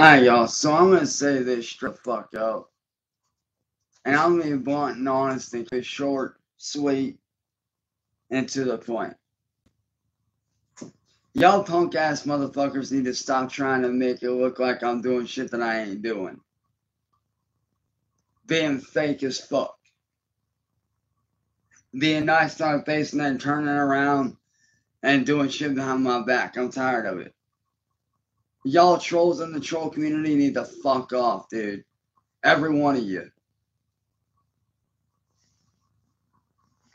Alright, y'all. So I'm gonna say this straight fuck up. And I'm gonna be blunt and honest and short, sweet, and to the point. Y'all punk ass motherfuckers need to stop trying to make it look like I'm doing shit that I ain't doing. Being fake as fuck. Being nice on face and then turning around and doing shit behind my back. I'm tired of it. Y'all trolls in the troll community need to fuck off, dude. Every one of you.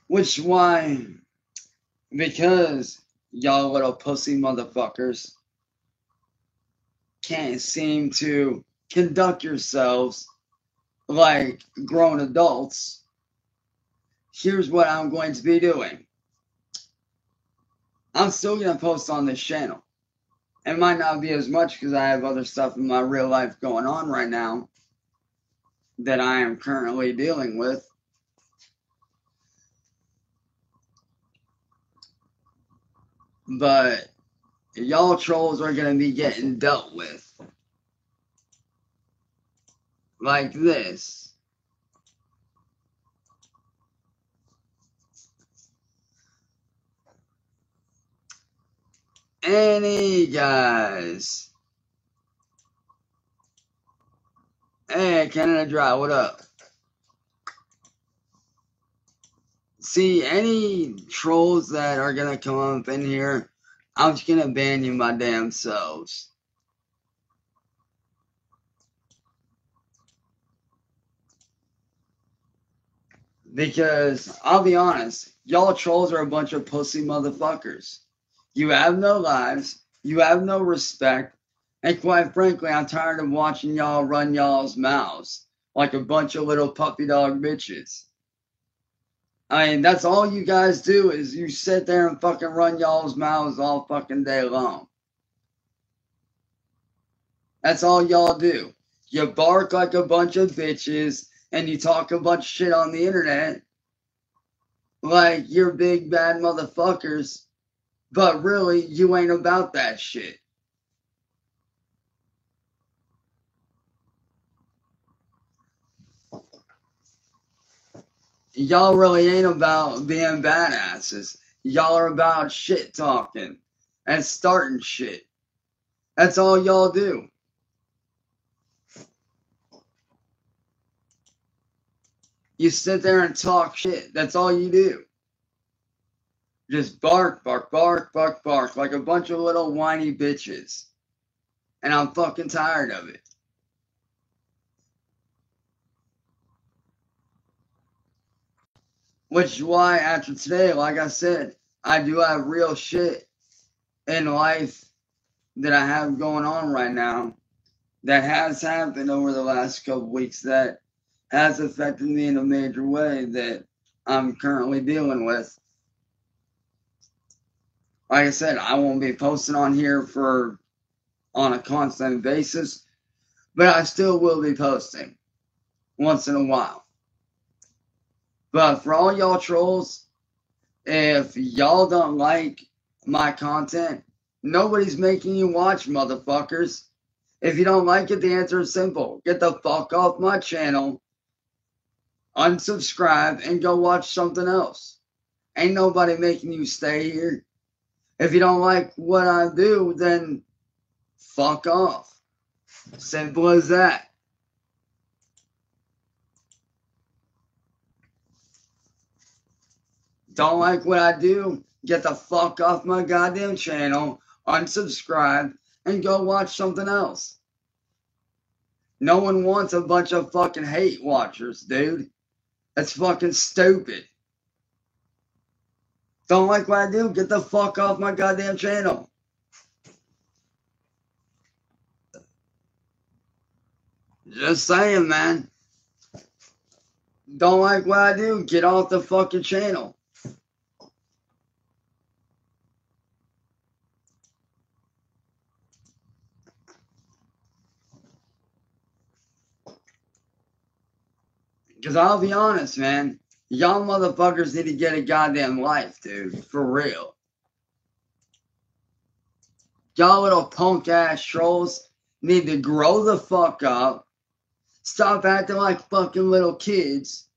Which why? Because y'all little pussy motherfuckers can't seem to conduct yourselves like grown adults. Here's what I'm going to be doing. I'm still going to post on this channel. It might not be as much because I have other stuff in my real life going on right now that I am currently dealing with. But y'all trolls are going to be getting dealt with. Like this. Any guys. Hey, Canada Dry, what up? See, any trolls that are gonna come up in here, I'm just gonna ban you my damn selves. Because I'll be honest, y'all trolls are a bunch of pussy motherfuckers. You have no lives, you have no respect, and quite frankly, I'm tired of watching y'all run y'all's mouths like a bunch of little puppy dog bitches. I mean, that's all you guys do is you sit there and fucking run y'all's mouths all fucking day long. That's all y'all do. You bark like a bunch of bitches and you talk a bunch of shit on the internet like you're big bad motherfuckers, but really you ain't about that shit. y'all really ain't about being badasses. Y'all are about shit talking and starting shit. That's all y'all do. You sit there and talk shit. That's all you do. Just bark, bark, bark, bark, bark like a bunch of little whiny bitches. And I'm fucking tired of it. Which is why after today, like I said, I do have real shit in life that I have going on right now that has happened over the last couple weeks that has affected me in a major way that I'm currently dealing with. Like I said, I won't be posting on here for on a constant basis, but I still will be posting once in a while. But for all y'all trolls, if y'all don't like my content, nobody's making you watch, motherfuckers. If you don't like it, the answer is simple. Get the fuck off my channel, unsubscribe, and go watch something else. Ain't nobody making you stay here. If you don't like what I do, then fuck off. Simple as that. Don't like what I do? Get the fuck off my goddamn channel, unsubscribe, and go watch something else. No one wants a bunch of fucking hate watchers, dude. That's fucking stupid. Don't like what I do? Get the fuck off my goddamn channel. Just saying, man. Don't like what I do? Get off the fucking channel. Because I'll be honest, man. Y'all motherfuckers need to get a goddamn life, dude. For real. Y'all little punk ass trolls need to grow the fuck up, stop acting like fucking little kids,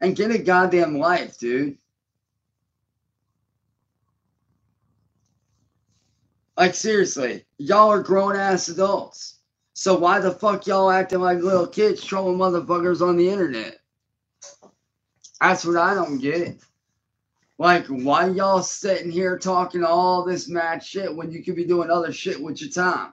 and get a goddamn life, dude. Like, seriously, y'all are grown ass adults. So why the fuck y'all acting like little kids trolling motherfuckers on the internet? That's what I don't get. Like, why y'all sitting here talking all this mad shit when you could be doing other shit with your time?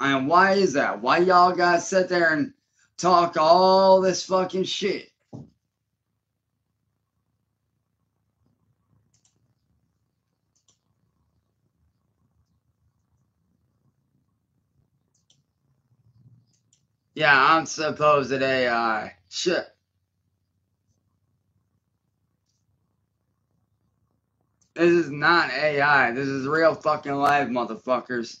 And why is that? Why y'all gotta sit there and talk all this fucking shit? Yeah, I'm supposed to AI. Shit. This is not AI. This is real fucking live, motherfuckers.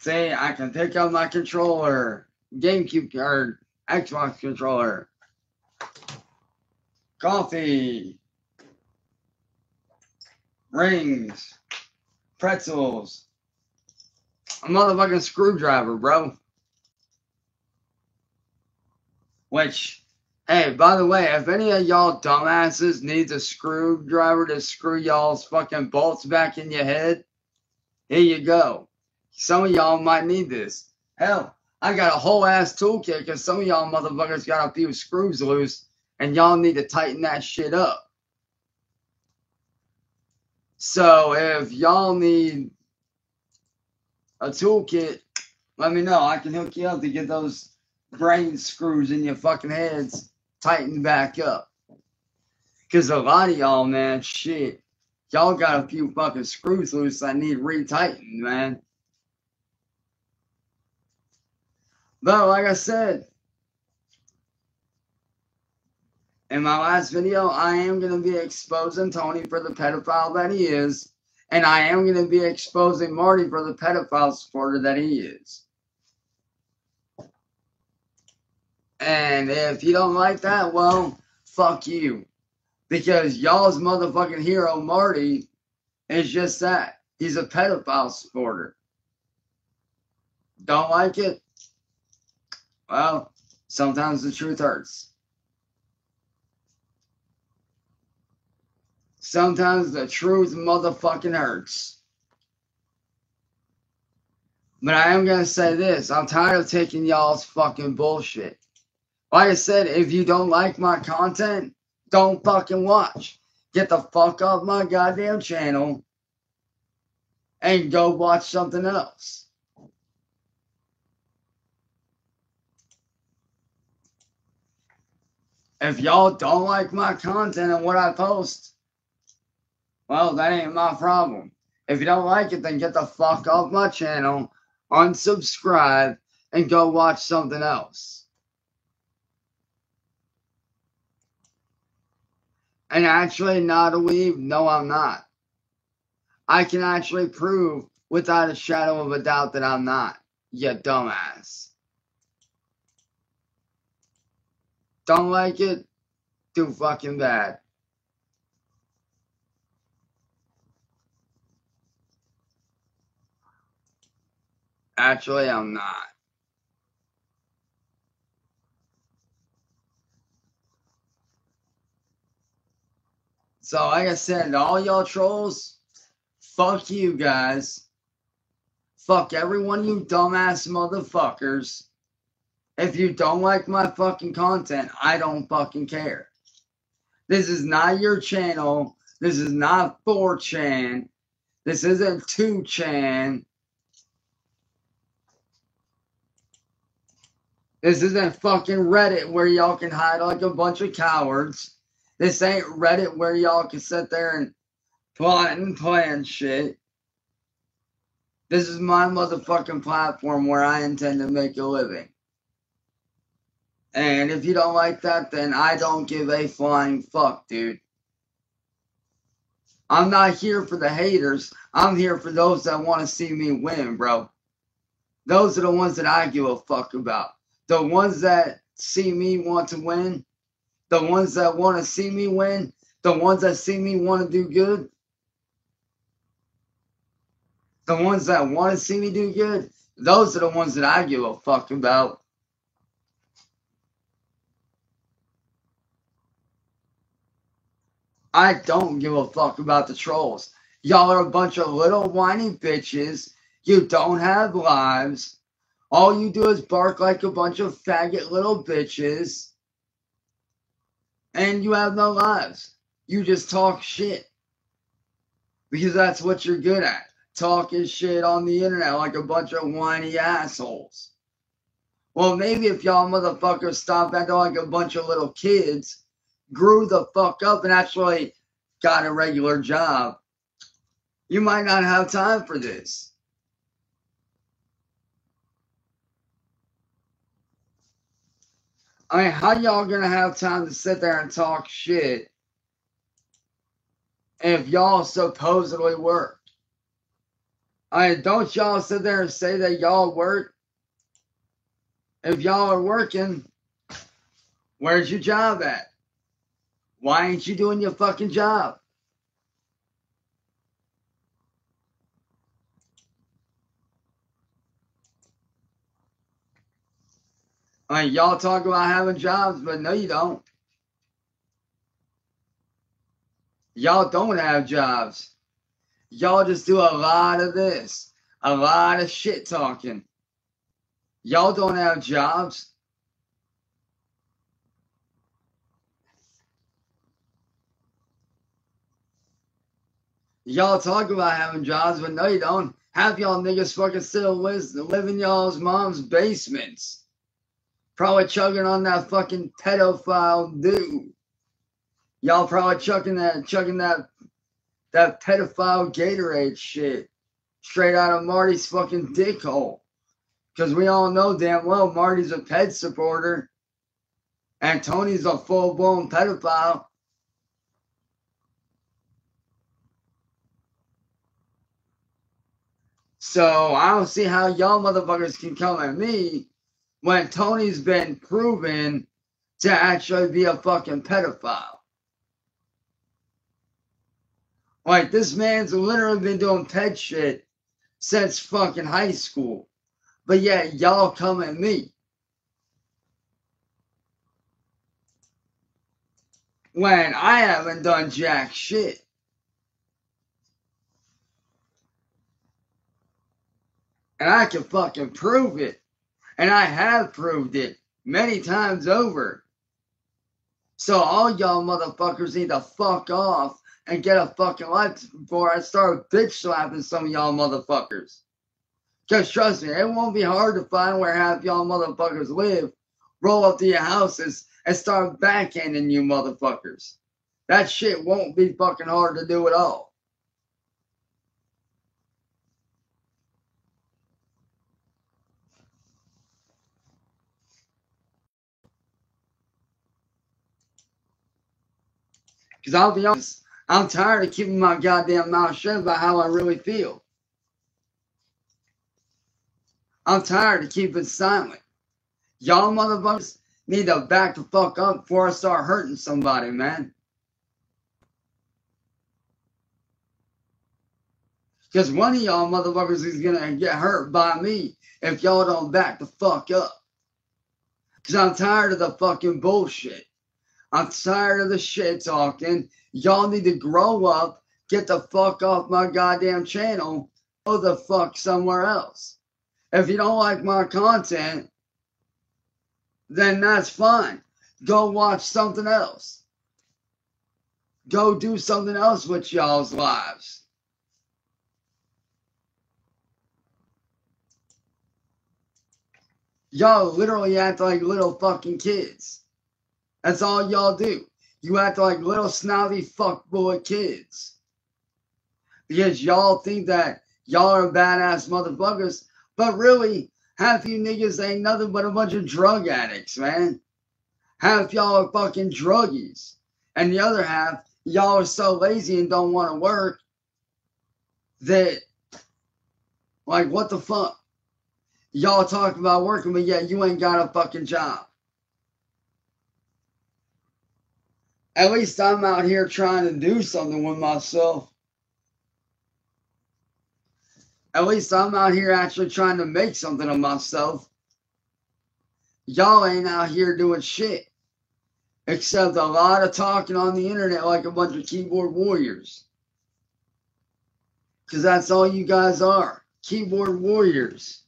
See, I can pick up my controller, GameCube or Xbox controller, coffee, rings, pretzels, a motherfucking screwdriver, bro. Which, hey, by the way, if any of y'all dumbasses needs a screwdriver to screw y'all's fucking bolts back in your head, here you go. Some of y'all might need this. Hell, I got a whole ass toolkit because some of y'all motherfuckers got a few screws loose and y'all need to tighten that shit up. So if y'all need a toolkit, let me know. I can hook you up to get those brain screws in your fucking heads tighten back up. Because a lot of y'all, man, shit, y'all got a few fucking screws loose that need retightened, man. But like I said, in my last video, I am going to be exposing Tony for the pedophile that he is. And I am going to be exposing Marty for the pedophile supporter that he is. And if you don't like that, well, fuck you. Because y'all's motherfucking hero, Marty, is just that. He's a pedophile supporter. Don't like it? Well, sometimes the truth hurts. Sometimes the truth motherfucking hurts. But I am going to say this. I'm tired of taking y'all's fucking bullshit. Like I said, if you don't like my content, don't fucking watch. Get the fuck off my goddamn channel and go watch something else. If y'all don't like my content and what I post, well, that ain't my problem. If you don't like it, then get the fuck off my channel, unsubscribe, and go watch something else. And actually, not a weeb? No, I'm not. I can actually prove without a shadow of a doubt that I'm not. You dumbass. Don't like it? Too fucking bad. Actually, I'm not. So, like I said, all y'all trolls, fuck you guys. Fuck everyone, you dumbass motherfuckers. If you don't like my fucking content, I don't fucking care. This is not your channel. This is not 4chan. This isn't 2chan. This isn't fucking Reddit where y'all can hide like a bunch of cowards. This ain't Reddit where y'all can sit there and plot and plan shit. This is my motherfucking platform where I intend to make a living. And if you don't like that, then I don't give a flying fuck, dude. I'm not here for the haters. I'm here for those that want to see me win, bro. Those are the ones that I give a fuck about. the ones that see me want to win, the ones that want to see me win, the ones that see me want to do good, the ones that want to see me do good, those are the ones that I give a fuck about. I don't give a fuck about the trolls. Y'all are a bunch of little whiny bitches. You don't have lives. All you do is bark like a bunch of faggot little bitches. And you have no lives. You just talk shit. Because that's what you're good at. Talking shit on the internet like a bunch of whiny assholes. Well, maybe if y'all motherfuckers stop acting like a bunch of little kids grew the fuck up and actually got a regular job, you might not have time for this. I mean, how y'all gonna have time to sit there and talk shit if y'all supposedly work? I mean, don't y'all sit there and say that y'all work? If y'all are working, where's your job at? Why ain't you doing your fucking job? Mean, y'all talk about having jobs, but no, you don't. Y'all don't have jobs. Y'all just do a lot of this, a lot of shit talking. Y'all don't have jobs. Y'all talk about having jobs, but no, you don't. Half y'all niggas fucking still live in y'all's mom's basements. Probably chugging on that fucking pedophile dude. Y'all probably chugging that, chugging that, that pedophile Gatorade shit straight out of Marty's fucking dick hole. Because we all know damn well Marty's a ped supporter and Tony's a full blown pedophile. So I don't see how y'all motherfuckers can come at me when Tony's been proven to actually be a fucking pedophile. Like this man's literally been doing pet shit since fucking high school. But yet y'all come at me. When I haven't done jack shit. And I can fucking prove it. And I have proved it many times over. So all y'all motherfuckers need to fuck off and get a fucking life before I start bitch slapping some of y'all motherfuckers. Just trust me, it won't be hard to find where half y'all motherfuckers live, roll up to your houses, and start backhanding you motherfuckers. That shit won't be fucking hard to do at all. Because I'll be honest, I'm tired of keeping my goddamn mouth shut about how I really feel. I'm tired of keeping silent. Y'all motherfuckers need to back the fuck up before I start hurting somebody, man. Because one of y'all motherfuckers is going to get hurt by me if y'all don't back the fuck up. Because I'm tired of the fucking bullshit. I'm tired of the shit talking. Y'all need to grow up, get the fuck off my goddamn channel, go the fuck somewhere else. If you don't like my content, then that's fine. Go watch something else. Go do something else with y'all's lives. Y'all literally act like little fucking kids. That's all y'all do. You act like little snotty fuckboy kids. Because y'all think that y'all are badass motherfuckers, but really, half you niggas ain't nothing but a bunch of drug addicts, man. Half y'all are fucking druggies. And the other half, y'all are so lazy and don't want to work that, like, what the fuck? Y'all talk about working, but yet you ain't got a fucking job. At least I'm out here trying to do something with myself. At least I'm out here actually trying to make something of myself. Y'all ain't out here doing shit. Except a lot of talking on the internet like a bunch of keyboard warriors. Because that's all you guys are keyboard warriors.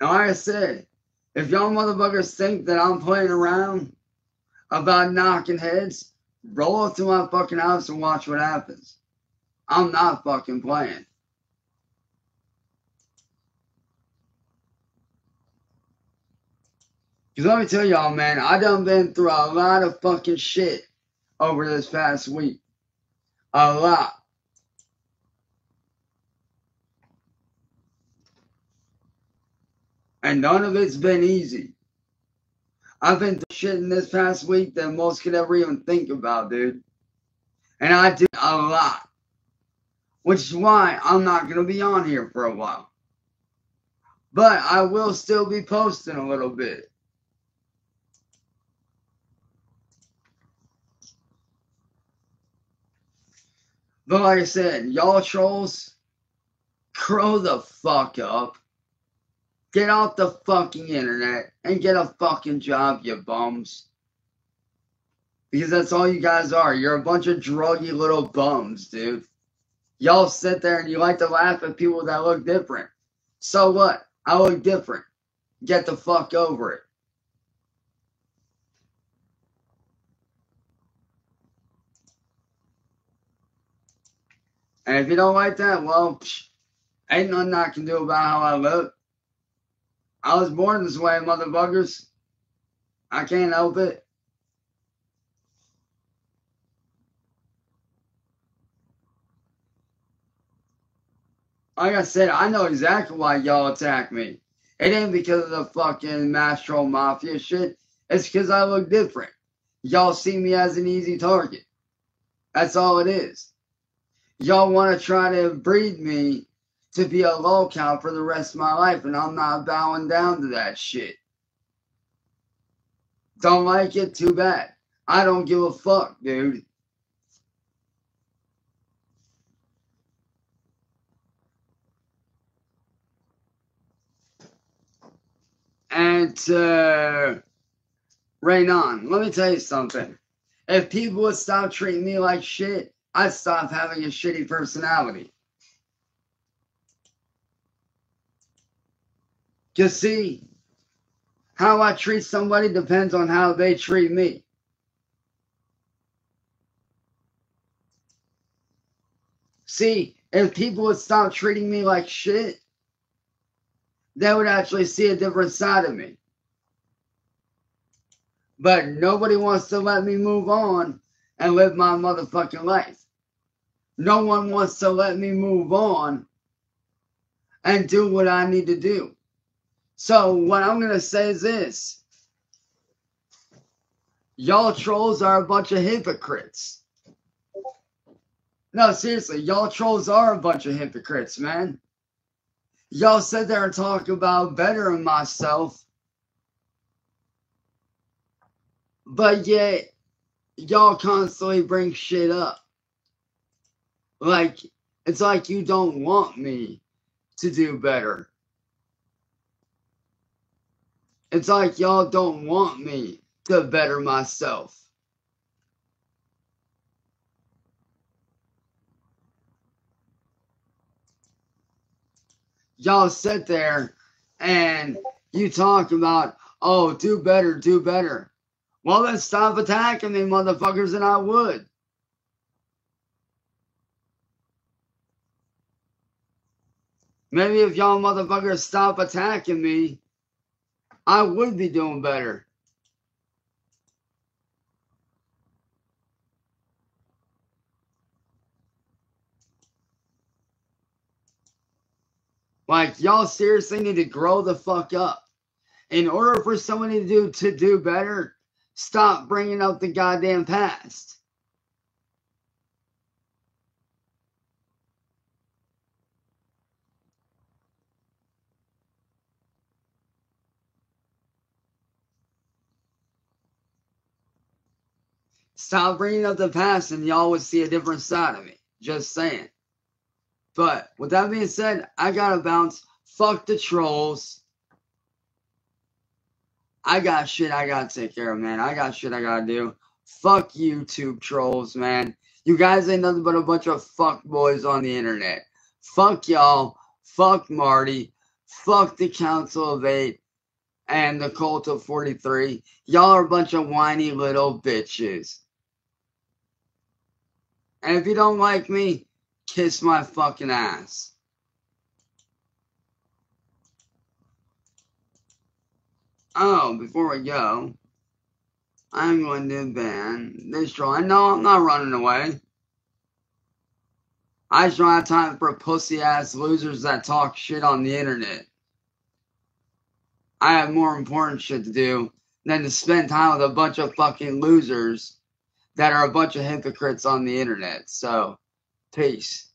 Now, like I said, if y'all motherfuckers think that I'm playing around about knocking heads, roll up to my fucking house and watch what happens. I'm not fucking playing. Because let me tell y'all, man, I done been through a lot of fucking shit over this past week. A lot. And none of it's been easy. I've been shit in this past week that most could ever even think about, dude. And I did a lot. Which is why I'm not going to be on here for a while. But I will still be posting a little bit. But like I said, y'all trolls, grow the fuck up. Get off the fucking internet and get a fucking job, you bums. Because that's all you guys are. You're a bunch of druggy little bums, dude. Y'all sit there and you like to laugh at people that look different. So what? I look different. Get the fuck over it. And if you don't like that, well, psh, ain't nothing I can do about how I look. I was born this way, motherfuckers. I can't help it. Like I said, I know exactly why y'all attack me. It ain't because of the fucking mass troll mafia shit. It's because I look different. Y'all see me as an easy target. That's all it is. Y'all want to try to breed me to be a lolcow for the rest of my life, and I'm not bowing down to that shit. Don't like it? Too bad. I don't give a fuck, dude. And uh, rain on. Let me tell you something. If people would stop treating me like shit, I'd stop having a shitty personality. You see, how I treat somebody depends on how they treat me. See, if people would stop treating me like shit, they would actually see a different side of me. But nobody wants to let me move on and live my motherfucking life. No one wants to let me move on and do what I need to do. So what I'm gonna say is this. Y'all trolls are a bunch of hypocrites. No, seriously, y'all trolls are a bunch of hypocrites, man. Y'all sit there and talk about bettering myself. But yet, y'all constantly bring shit up. Like, it's like you don't want me to do better. It's like y'all don't want me to better myself. Y'all sit there and you talk about, oh, do better, do better. Well, then stop attacking me, motherfuckers, and I would. Maybe if y'all motherfuckers stop attacking me, I would be doing better. Like, y'all seriously need to grow the fuck up. in order for somebody to do to do better, stop bringing up the goddamn past. Stop bringing up the past and y'all would see a different side of me. Just saying. But with that being said, I gotta bounce. Fuck the trolls. I got shit I gotta take care of, man. I got shit I gotta do. Fuck YouTube trolls, man. You guys ain't nothing but a bunch of fuck boys on the internet. Fuck y'all. Fuck Marty. Fuck the Council of Eight and the Cult of 43. Y'all are a bunch of whiny little bitches. And if you don't like me, kiss my fucking ass. Oh, before we go, I'm going to ban this troll. No, I'm not running away. I just don't have time for pussy ass losers that talk shit on the internet. I have more important shit to do than to spend time with a bunch of fucking losers that are a bunch of hypocrites on the internet. So, peace.